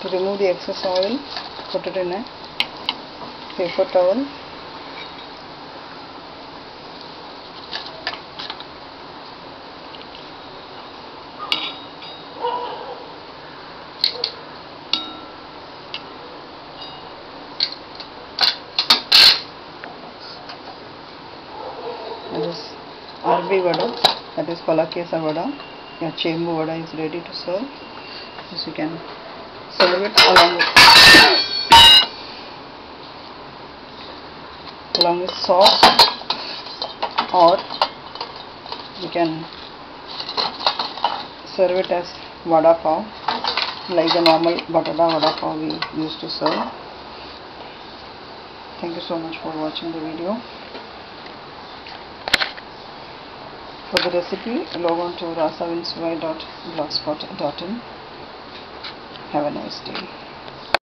To remove the excess oil, put it in a paper towel. That is Arbi vada, that is Palakesa vada. Your chembu vada is ready to serve. Yes, you can it along with along with sauce or you can serve it as vada pav like the normal batata vada pav we used to serve. Thank you so much for watching the video. For the recipe log on to rasavinsuvai.blogspot.in have a nice day